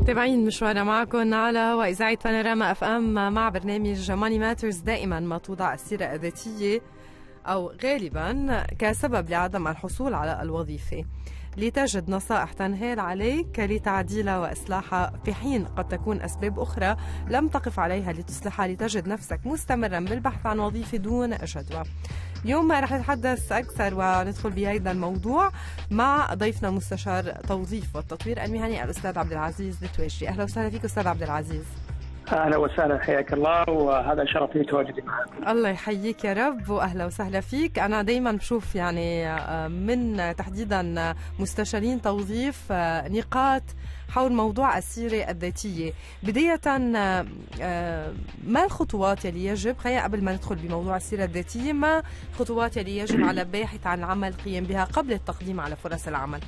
متابعين مشوارنا معكم على وإذاعة بانوراما FM مع برنامج Money Matters. دائما ما توضع السيرة الذاتية أو غالبا كسبب لعدم الحصول على الوظيفة. لتجد نصائح تنهال عليك لتعديلها وإصلاحها في حين قد تكون أسباب أخرى لم تقف عليها لتصلحها لتجد نفسك مستمرا بالبحث عن وظيفة دون جدوى. اليوم رح نتحدث أكثر وندخل بهذا الموضوع مع ضيفنا مستشار توظيف والتطوير المهني الأستاذ عبد العزيز التواجري أهلا وسهلا فيك أستاذ عبد العزيز. أهلا وسهلا حياك الله وهذا شرف لي تواجدي معكم. الله يحييك يا رب وأهلا وسهلا فيك، أنا دائما بشوف يعني آه، من تحديدا مستشارين توظيف آه، نقاط حول موضوع السيرة الذاتية. بداية آه، ما الخطوات يلي يجب خلينا قبل ما ندخل بموضوع السيرة الذاتية ما الخطوات يلي يجب على باحث عن العمل القيام بها قبل التقديم على فرص العمل؟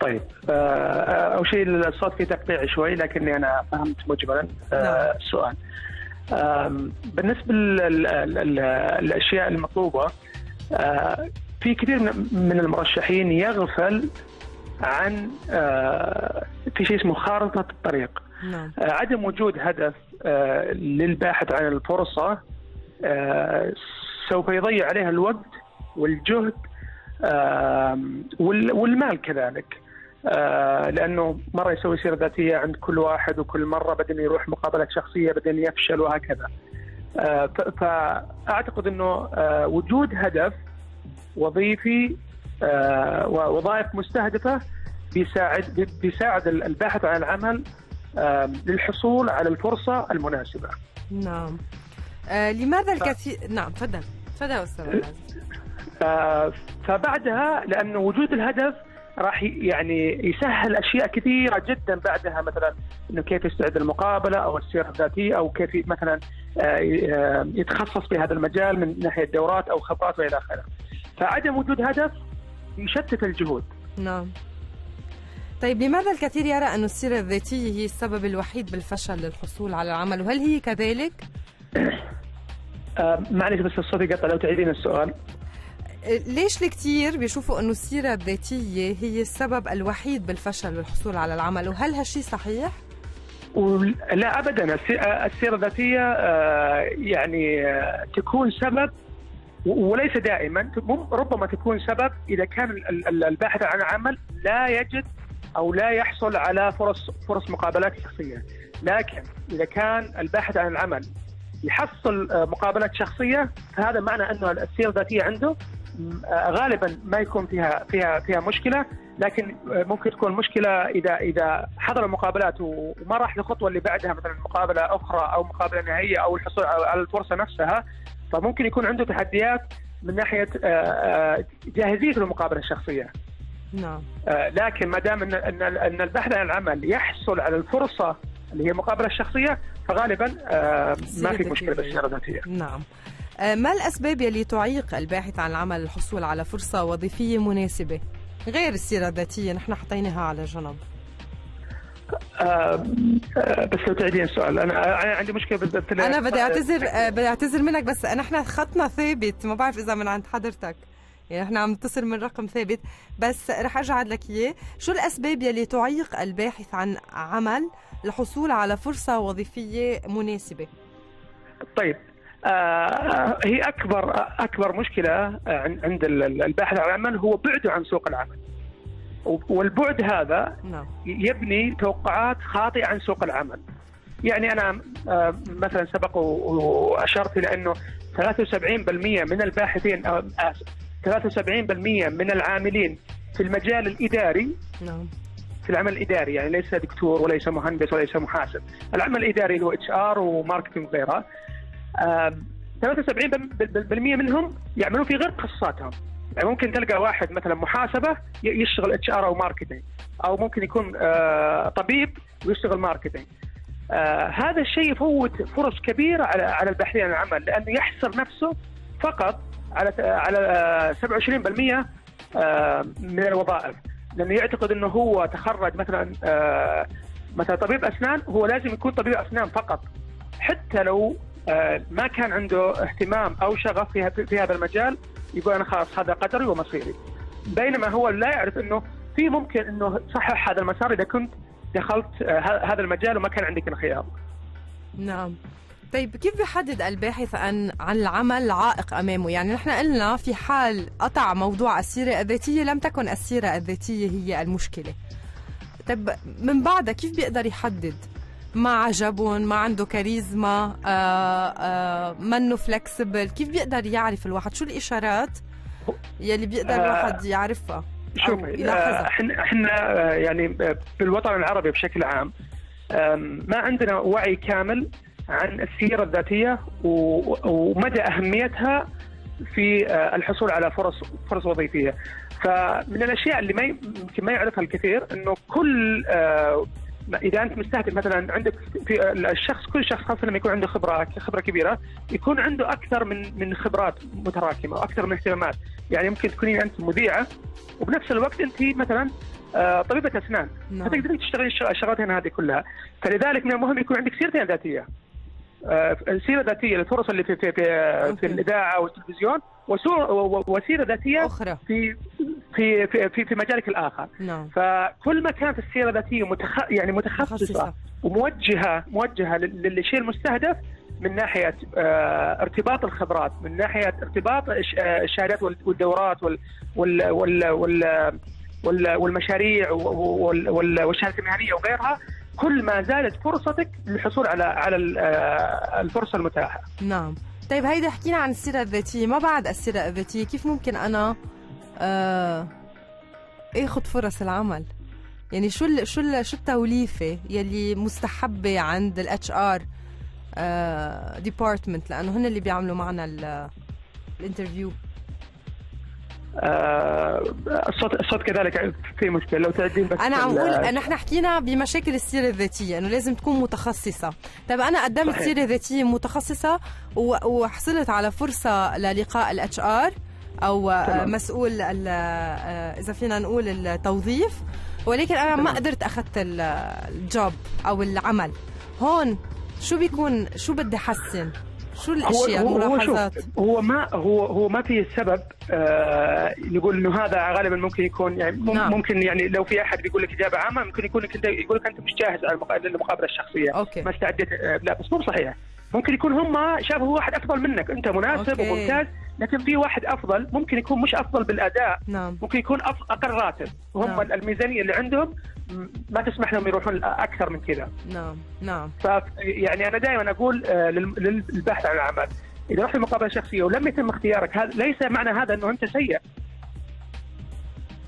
طيب آه، أول شيء الصوت فيه تقطيع شوي لكني أنا فهمت مجملا آه، نعم. السؤال بالنسبة للاشياء المطلوبة آه، في كثير من المرشحين يغفل عن في شيء اسمه خارطة الطريق نعم. عدم وجود هدف للباحث عن الفرصة سوف يضيع عليها الوقت والجهد والمال كذلك آه لأنه مرة يسوي سيرة ذاتية عند كل واحد وكل مرة بعدين يروح مقابلة شخصية بعدين يفشل وهكذا. آه فأعتقد إنه آه وجود هدف وظيفي آه ووظائف مستهدفة بيساعد بيساعد الباحث عن العمل آه للحصول على الفرصة المناسبة. نعم. آه لماذا الكثير نعم تفضل تفضل أستاذ آه فبعدها لأنه وجود الهدف راح يعني يسهل أشياء كثيرة جدا بعدها مثلا إنه كيف يستعد المقابلة أو السيره الذاتيه أو كيف مثلا آه، آه، يتخصص في هذا المجال من ناحية دورات أو خبرات وإلى آخره. فعدم وجود هدف يشتت الجهود. نعم. طيب لماذا الكثير يرى أن السيرة الذاتية هي السبب الوحيد بالفشل للحصول على العمل وهل هي كذلك؟ آه معلش بس الصوت يقطع لو تعيدين السؤال ليش الكثير بيشوفوا إنه السيرة الذاتية هي السبب الوحيد بالفشل بالحصول على العمل؟ وهل هالشيء صحيح؟ لا ابدا. السيرة الذاتية آه، يعني آه، تكون سبب وليس دائما. ربما تكون سبب إذا كان الباحث عن عمل لا يجد أو لا يحصل على فرص فرص مقابلات شخصية. لكن إذا كان الباحث عن العمل يحصل آه، مقابلات شخصية فهذا معنى انه السيرة الذاتية عنده غالبا ما يكون فيها فيها فيها مشكلة لكن ممكن تكون مشكلة إذا إذا حضر المقابلات وما راح للخطوه اللي بعدها مثلا مقابلة أخرى أو مقابلة نهائية أو الحصول على الفرصة نفسها فممكن يكون عنده تحديات من ناحية آه، آه، جاهزيته للمقابله الشخصية. نعم. آه، لكن ما دام إن إن إن البحث عن العمل يحصل على الفرصة اللي هي المقابله الشخصية فغالبا ما في مشكلة بالسيره الذاتية. نعم. آه، ما الأسباب يلي تعيق الباحث عن العمل الحصول على فرصة وظيفية مناسبة؟ غير السيرة الذاتية نحن حطيناها على جنب. آه آه بس لو تعيدين السؤال أنا عندي مشكلة بالذات أنا بدي أعتذر بدي أعتذر منك بس نحن خطنا ثابت. ما بعرف إذا من عند حضرتك. يعني نحن عم نتصل من رقم ثابت. بس رح ارجع لك إياه. شو الأسباب يلي تعيق الباحث عن عمل الحصول على فرصة وظيفية مناسبة؟ طيب هي أكبر أكبر مشكلة آه، عند الباحث عن العمل هو بعده عن سوق العمل. والبعد هذا نعم. يبني توقعات خاطئة عن سوق العمل. يعني أنا آه، مثلا سبق وأشرت إلى أنه 73% من الباحثين 73% من العاملين في المجال الإداري نعم. في العمل الإداري يعني ليس دكتور وليس مهندس وليس محاسب، العمل الإداري اللي هو HR و marketing وغيرها 73% منهم يعملون في غير تخصصاتهم. يعني ممكن تلقى واحد مثلا محاسبة يشتغل HR أو marketing أو ممكن يكون آه، طبيب ويشتغل marketing. آه هذا الشيء يفوت فرص كبيرة على على الباحثين عن العمل لأنه يحصر نفسه فقط على على 27% آه من الوظائف. لأنه يعتقد إنه هو تخرج مثلا مثلا طبيب أسنان هو لازم يكون طبيب أسنان فقط. حتى لو ما كان عنده اهتمام أو شغف في هذا المجال يقول أنا خلاص هذا قدري ومصيري بينما هو لا يعرف إنه في ممكن إنه تصحح هذا المسار إذا كنت دخلت هذا المجال وما كان عندك الخيار. نعم. طيب كيف بيحدد الباحث عن عن العمل عائق أمامه؟ يعني نحن قلنا في حال قطع موضوع السيرة الذاتية لم تكن السيرة الذاتية هي المشكلة. طيب من بعدها كيف بيقدر يحدد ما عجبهم ما عنده كاريزما آآ آآ منه فلكسبل كيف بيقدر يعرف الواحد؟ شو الإشارات يلي بيقدر الواحد يعرفها شوفي إحنا إحنا يعني بالوطن العربي بشكل عام ما عندنا وعي كامل عن السيرة الذاتية ومدى أهميتها في الحصول على فرص فرص وظيفية. فمن الأشياء اللي ما يمكن ما يعرفها الكثير إنه كل إذا أنت مستهدف مثلا عندك في الشخص كل شخص خاصة لما يكون عنده خبرة خبرة كبيرة يكون عنده أكثر من من خبرات متراكمة وأكثر من اهتمامات. يعني ممكن تكونين أنت مذيعة وبنفس الوقت أنت مثلا طبيبة أسنان. نعم. فتقدرين تشتغلين الشغلتين هذه كلها. فلذلك من المهم يكون عندك سيرتين ذاتية. سيرة ذاتية للفرص اللي في في في, في الإذاعة والتلفزيون وسيرة ذاتية أخرى. في في في في, في مجالك الآخر نعم. فكل ما كانت السيرة الذاتيه متخ... يعني متخصصة. وموجهة موجهة للشيء المستهدف من ناحية آه ارتباط الخبرات من ناحية ارتباط الشهادات والدورات وال وال وال, وال والمشاريع والشهادات المهنية وغيرها كل ما زادت فرصتك للحصول على على الفرصة المتاحة. نعم. طيب هيدا حكينا عن السيرة الذاتية، ما بعد السيرة الذاتية كيف ممكن أنا آه اخذ فرص العمل؟ يعني شو ال شو ال شو التوليفة يلي مستحبة عند ال HR department لأنه هن اللي بيعملوا معنا ال interview آه الصوت الصوت كذلك في مشكلة. لو تعدين بس أنا عم أقول نحن حكينا بمشاكل السيرة الذاتية إنه لازم تكون متخصصة. طيب أنا قدمت صحيح. سيرة ذاتية متخصصة وحصلت على فرصة للقاء ال HR أو تمام. مسؤول إذا فينا نقول التوظيف ولكن أنا تمام. ما قدرت أخذت ال job أو العمل هون شو بيكون شو بدي أحسن شو الأشياء هو الملاحظات هو, هو ما هو هو ما في سبب آه نقول إنه هذا غالبا ممكن يكون يعني نعم. ممكن يعني لو في أحد بيقول لك إجابة عامة ممكن يكون انت يقول لك أنت مش جاهز على المقابله الشخصية okay. ما استعدت آه لا بس مو صحيح ممكن يكون هم شافوا واحد أفضل منك أنت مناسب أوكي. وممتاز لكن في واحد أفضل ممكن يكون مش أفضل بالأداء نعم. ممكن يكون أقل راتب. وهم نعم. الميزانية اللي عندهم ما تسمح لهم يروحون أكثر من كذا. نعم نعم. ف يعني أنا دائما أقول للبحث عن العمل. إذا رحت المقابله الشخصيه ولم يتم اختيارك هذا ليس معنى هذا إنه أنت سيء.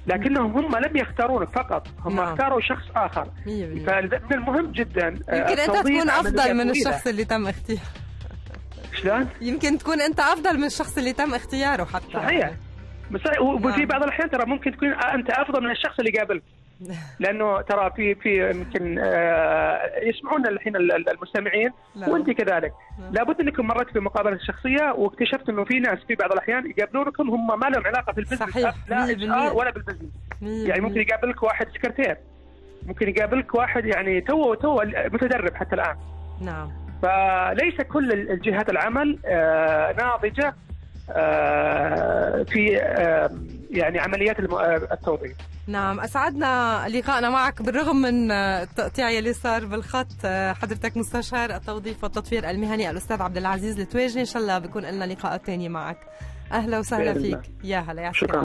لكنهم هم لم يختارونك فقط. هم نعم. اختاروا شخص آخر. فمن المهم جدا يمكن أنت تكون أفضل من الشخص اللي تم اختياره شلون؟ يمكن تكون أنت أفضل من الشخص اللي تم اختياره حتى. صحيح. بس وفي بعض الأحيان ترى ممكن تكون أنت أفضل من الشخص اللي قابلك. لأنه ترى في في يمكن آه يسمعونا الحين المستمعين وأنت كذلك. لابد انكم مريت في مقابله شخصيه واكتشفت أنه في ناس في بعض الأحيان يقابلونكم هم ما لهم علاقة في ال business صحيح. لا ولا بال business. يعني ممكن يقابلك واحد سكرتير. ممكن يقابلك واحد يعني تو تو متدرب حتى الآن. نعم. فليس كل الجهات العمل آه ناضجة آه في آه يعني عمليات التوظيف نعم أسعدنا لقائنا معك بالرغم من التقطيع يلي صار بالخط حضرتك مستشار التوظيف والتطوير المهني الأستاذ عبد العزيز التواجي إن شاء الله بيكون لنا لقاءات ثانية معك. أهلا وسهلا فيك. يا هلا يا شكرا.